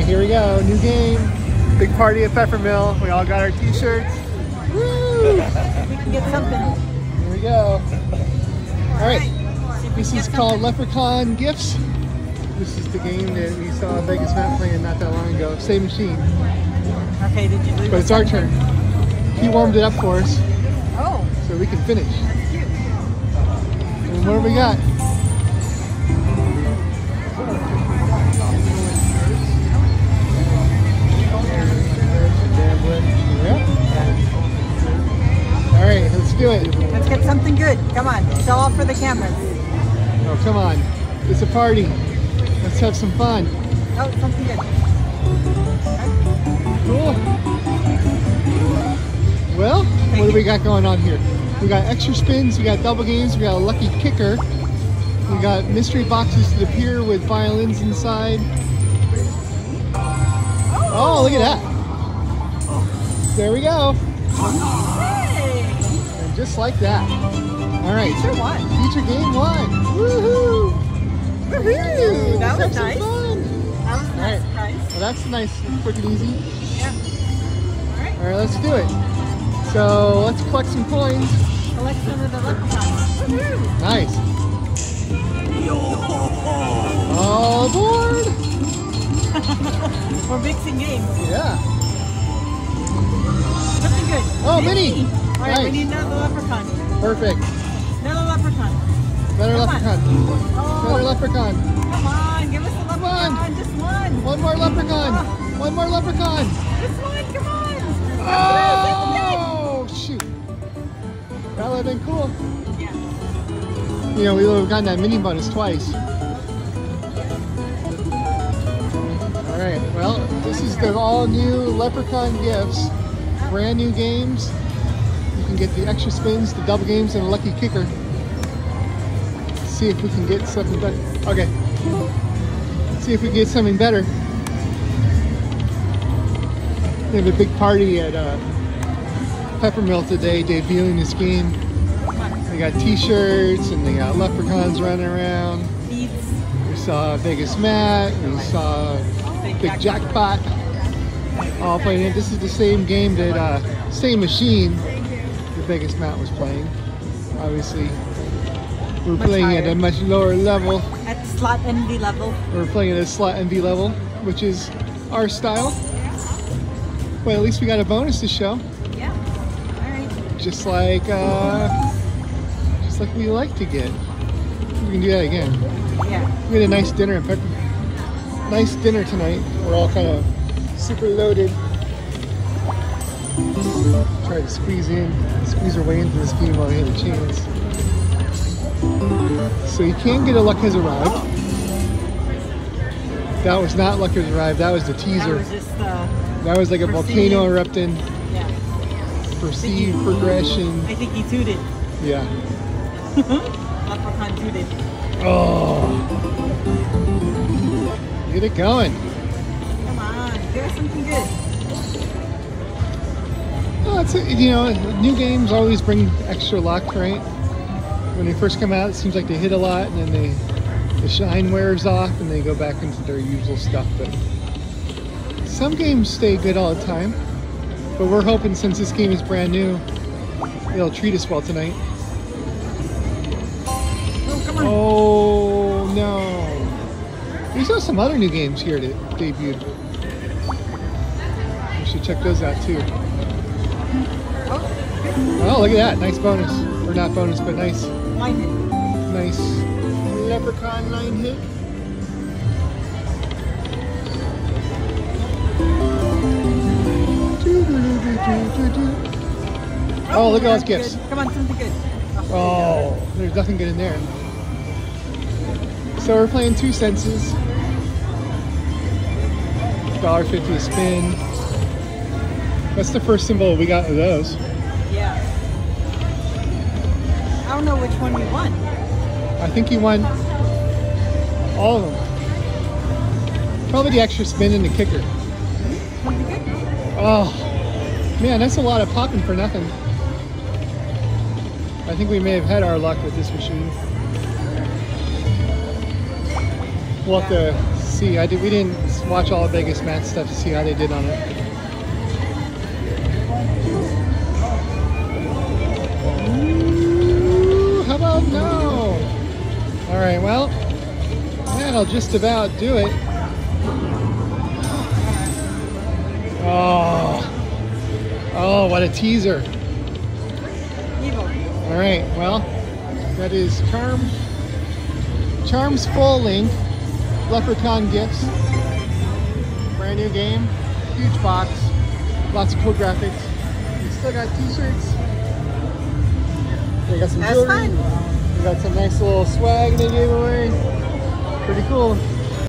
right, here we go. New game. Big party at Peppermill. We all got our t-shirts. Woo! We can get something. Here we go. All right. This is called Leprechaun Gifts. This is the game that we saw Vegas Matt playing not that long ago. Same machine. Okay, did you leave But it's our turn. He warmed it up for us Oh, so we can finish. that's cute. And what do we got? Right, let's. Get something good. Come on, it's all for the cameras. Oh, come on. It's a party. Let's have some fun. Oh, something good. Cool. Well, what do we got going on here? We got extra spins, we got double games, we got a lucky kicker. We got mystery boxes to the pier with violins inside. Oh, look at that. There we go. Just like that. All right. sure won. Feature game one. Woohoo! Woohoo! That was nice. fun. That was a nice Alright. prize. Well, that's nice, quick and easy. Yeah. All right. All right, let's do it. So let's collect some coins. Collect some of the leprechauns. Woohoo! Nice. All aboard! We're mixing games. Yeah. Something good. Oh, Minnie. All right, we need another leprechaun. Perfect. Another leprechaun. Better Come on. leprechaun. Oh. Better Oh, leprechaun. come on, give us a on. leprechaun. Just one. One more leprechaun. Ah. One more leprechaun. Just one. Come on. Oh, shoot. That would have been cool. Yeah. You know, we would have gotten that mini bonus twice. All right, well, this is the all new Leprechaun gifts. Brand new games. Get the extra spins, the double games, and a lucky kicker. See if we can get something better. Okay. See if we can get something better. We have a big party at uh, Peppermill today, debuting this game. They got t-shirts and they got leprechauns running around. We saw Vegas Matt, we saw Big Jackpot all playing it. This is the same game that, uh, same machine Vegas Matt was playing. Obviously, we're Much playing at a much lower level. At slot envy level. We're playing at a slot envy level, which is our style. But at least we got a bonus to show, Yeah. All right. just like, uh, just like we like to get. We can do that again. Yeah. We had a nice dinner in Pepper. Nice dinner tonight. We're all kind of super loaded. Try to squeeze in, squeeze our way into this game while we have a chance. So you can get a luck has arrived. That was not luck has arrived. That was the That teaser. was just uh, That was like a Perceived. volcano erupting. yeah. Perceived progression. I think he tooted. Yeah. Leprechaun tooted. Oh. Get it going. Come on, give us something good. It's you know, new games always bring extra luck, right? When they first come out, it seems like they hit a lot, and then they the shine wears off, and they go back into their usual stuff. But some games stay good all the time. But we're hoping since this game is brand new, it'll treat us well tonight. Oh, come on. Oh no! We saw some other new games here that debuted. We should check those out too. Oh, look at that! Nice bonus, or not bonus, but nice, Line it. nice leprechaun line hit. Oh, oh look at all those gifts. good. Come on, something good. Oh, there's nothing good in there. So we're playing two senses. Dollar fifty a spin. That's the first symbol we got of those. Yeah. I don't know which one we won. I think you won all of them. Probably the extra spin and the kicker. Oh, man, that's a lot of popping for nothing. I think we may have had our luck with this machine. We'll have to see. I did. We didn't watch all of Vegas Matt's stuff to see how they did on it. About no? All right. Well, that'll just about do it. Oh. Oh, what a teaser. Evil. All right, well, that is Charm, Charms Full Link, Leprechaun Gifts. Brand new game, huge box, lots of cool graphics. We still got t-shirts. We got some That's jewelry. fine. We got some nice little swag they gave away. Pretty cool.